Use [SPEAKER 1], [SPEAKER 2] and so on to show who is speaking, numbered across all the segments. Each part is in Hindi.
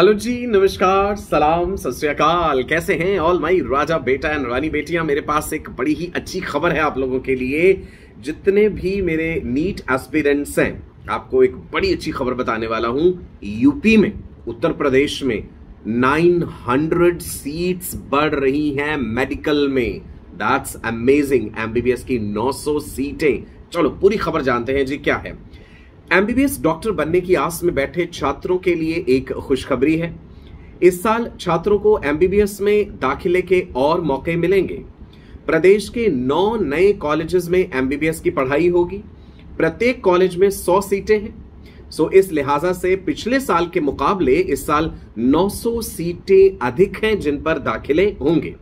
[SPEAKER 1] हेलो जी, नमस्कार, सलाम, सत कैसे हैं ऑल माई राजा, बेटा एंड रानी बेटियाँ? मेरे पास एक बड़ी ही अच्छी खबर है आप लोगों के लिए। जितने भी मेरे नीट एस्पिरेंट्स हैं, आपको एक बड़ी अच्छी खबर बताने वाला हूँ। यूपी में, उत्तर प्रदेश में 900 सीट्स बढ़ रही हैं मेडिकल में। दैट्स अमेजिंग एमबीबीएस की 900 सीटें चलो, पूरी खबर जानते हैं जी, क्या है। एमबीबीएस डॉक्टर बनने की आस में बैठे छात्रों के लिए एक खुशखबरी है। इस साल छात्रों को एमबीबीएस में दाखिले के और मौके मिलेंगे। प्रदेश के नौ नए कॉलेजेस में एमबीबीएस की पढ़ाई होगी। प्रत्येक कॉलेज में सौ सीटें हैं। सो इस लिहाजा से पिछले साल के मुकाबले इस साल 900 सीटें अधिक हैं जिन पर दाखिले होंगे।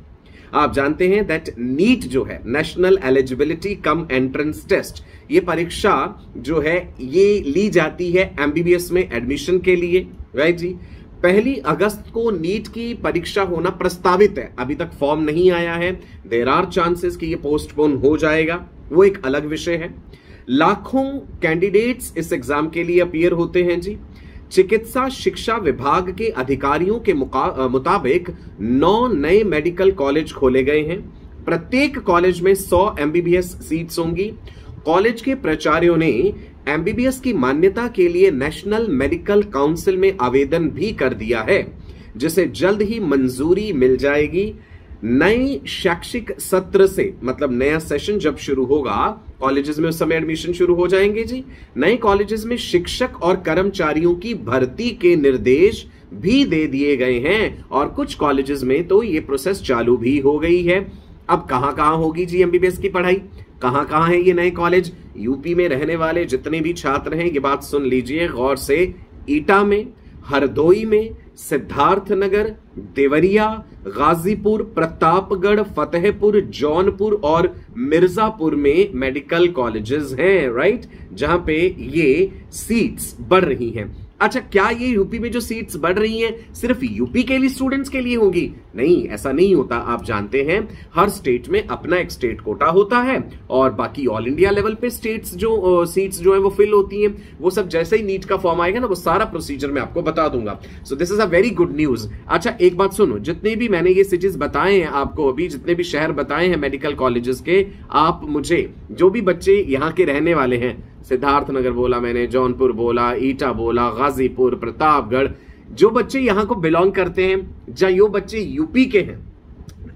[SPEAKER 1] आप जानते हैं दैट नीट जो है national eligibility cum entrance test ये परीक्षा जो है, ये ली जाती है एमबीबीएस में एडमिशन के लिए राइट जी? पहली अगस्त को नीट की परीक्षा होना प्रस्तावित है। अभी तक फॉर्म नहीं आया है। देर आर चांसेस कि ये पोस्टपोन हो जाएगा। वो एक अलग विषय है। लाखों कैंडिडेट्स इस एग्ज़ाम के लिए अपियर होते हैं जी। चिकित्सा शिक्षा विभाग के अधिकारियों के मुताबिक नौ नए मेडिकल कॉलेज खोले गए हैं। प्रत्येक कॉलेज में 100 एमबीबीएस सीट्स होंगी। कॉलेज के प्राचार्यों ने एमबीबीएस की मान्यता के लिए नेशनल मेडिकल काउंसिल में आवेदन भी कर दिया है, जिसे जल्द ही मंजूरी मिल जाएगी। नए शैक्षिक सत्र से मतलब नया सेशन जब शुरू होगा कॉलेजेस में उस समय एडमिशन शुरू हो जाएँगे जी। नए कॉलेजेस में शिक्षक और कर्मचारियों की भर्ती के निर्देश भी दे दिए गए हैं और कुछ कॉलेजेस में तो ये प्रोसेस चालू भी हो गई है। अब कहाँ कहाँ होगी जी एमबीबीएस की पढ़ाई? कहाँ कहाँ है ये नए कॉलेज? यूपी में रहने वाले जितने भी छात्र हैं, ये बात सुन लीजिए गौर से। ईटा में हरदोई में सिद्धार्थ नगर, देवरिया, गाजीपुर, प्रतापगढ़, फतेहपुर, जौनपुर और मिर्जापुर में मेडिकल कॉलेजेस हैं राइट जहाँ पे ये सीट्स बढ़ रही हैं। अच्छा क्या ये यूपी में जो सीट्स बढ़ रही हैं, सिर्फ़ यूपी के लिए स्टूडेंट्स के लिए होगी? नहीं, ऐसा नहीं होता। आप जानते हैं, हर स्टेट में अपना एक स्टेट कोटा होता है और बाकी ऑल इंडिया लेवल पे स्टेट्स जो सीट्स जो है, वो फिल होती हैं। वो सब जैसे ही नीट का फॉर्म आएगा ना, वो सारा प्रोसीजर मैं आपको बता दूँगा। So this is a very good news अच्छा एक बात सुनो, जितने भी मैंने ये सिटीज़ बताए हैं आपको अभी, जितने भी शहर बताए हैं मेडिकल कॉलेजेस के, आप मुझे, जो भी बच्चे यहाँ के रहने वाले हैं सिद्धार्थनगर बोला, मैंने जौनपुर बोला, ईटा बोला, गाजीपुर, प्रतापगढ़, जो बच्चे यहाँ को बिलोंग करते हैं, या जो बच्चे यूपी के हैं,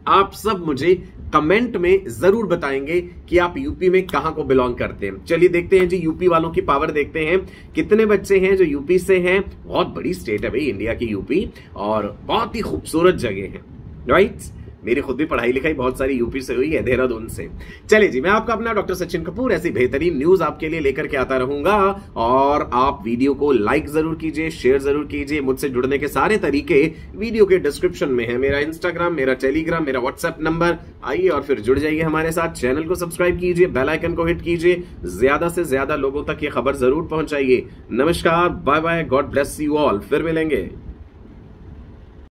[SPEAKER 1] आप सब मुझे कमेंट में ज़रूर बताएँगे कि आप यूपी में कहाँ को बिलोंग करते हैं। चलिए देखते हैं जी यूपी वालों की पावर देखते हैं, कितने बच्चे हैं जो यूपी से हैं। बहुत बड़ी स्टेट है भाई इंडिया की यूपी और बहुत ही खूबसूरत जगह है राइट मेरी खुद भी पढ़ाई लिखाई बहुत सारी यूपी से हुई है, देहरादून से। चलिए जी, मैं आपका अपना डॉक्टर सचिन कपूर, ऐसी बेहतरीन न्यूज़ आपके लिए लेकर के आता रहूँगा, और आप वीडियो को लाइक ज़रूर कीजिए, शेयर ज़रूर कीजिए, मुझसे जुड़ने के सारे तरीके वीडियो के डिस्क्रिप्शन में है। मेरा इंस्टाग्राम मेरा टेलीग्राम मेरा व्हाट्सएप नंबर, आइए और फिर जुड़ जाइए हमारे साथ। चैनल को सब्सक्राइब कीजिए, बेल आइकन को हिट कीजिए, ज़्यादा से ज़्यादा लोगों तक ये खबर ज़रूर पहुंचाइए। नमस्कार, bye bye, God bless you all, फिर मिलेंगे।